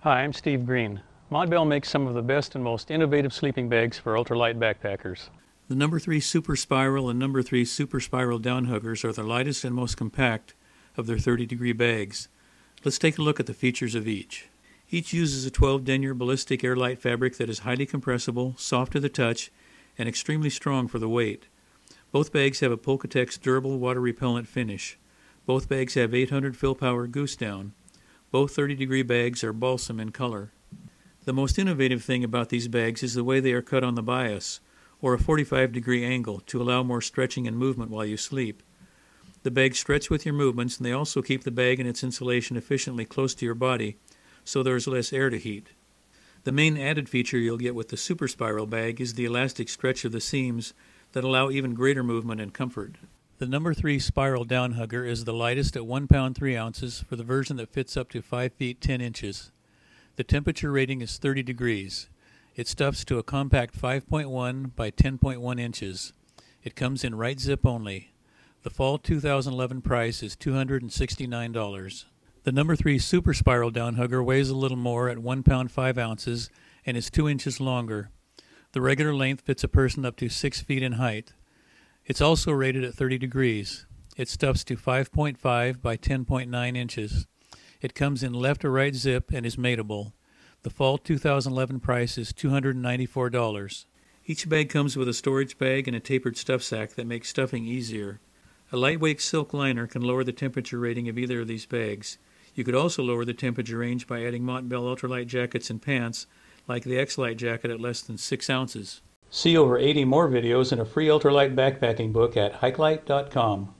Hi, I'm Steve Green. Montbell makes some of the best and most innovative sleeping bags for ultralight backpackers. The number 3 Super Spiral and number 3 Super Spiral downhuggers are the lightest and most compact of their 30 degree bags. Let's take a look at the features of each. Each uses a 12 denier ballistic airlight fabric that is highly compressible, soft to the touch, and extremely strong for the weight. Both bags have a Polkatex durable water repellent finish. Both bags have 800 fill power goose down. Both 30 degree bags are balsam in color. The most innovative thing about these bags is the way they are cut on the bias, or a 45 degree angle, to allow more stretching and movement while you sleep. The bags stretch with your movements, and they also keep the bag and its insulation efficiently close to your body, so there is less air to heat. The main added feature you'll get with the Super Spiral bag is the elastic stretch of the seams that allow even greater movement and comfort. The number 3 Spiral Down Hugger is the lightest at 1 pound 3 ounces for the version that fits up to 5 feet 10 inches. The temperature rating is 30 degrees. It stuffs to a compact 5.1 by 10.1 inches. It comes in right zip only. The fall 2011 price is $269. The number 3 Super Spiral Down Hugger weighs a little more at 1 pound 5 ounces and is 2 inches longer. The regular length fits a person up to 6 feet in height. It's also rated at 30 degrees. It stuffs to 5.5 by 10.9 inches. It comes in left or right zip and is mateable. The fall 2011 price is $294. Each bag comes with a storage bag and a tapered stuff sack that makes stuffing easier. A lightweight silk liner can lower the temperature rating of either of these bags. You could also lower the temperature range by adding Montbell ultralight jackets and pants, like the EX Light jacket at less than 6 ounces. See over 80 more videos and a free ultralight backpacking book at hikelight.com.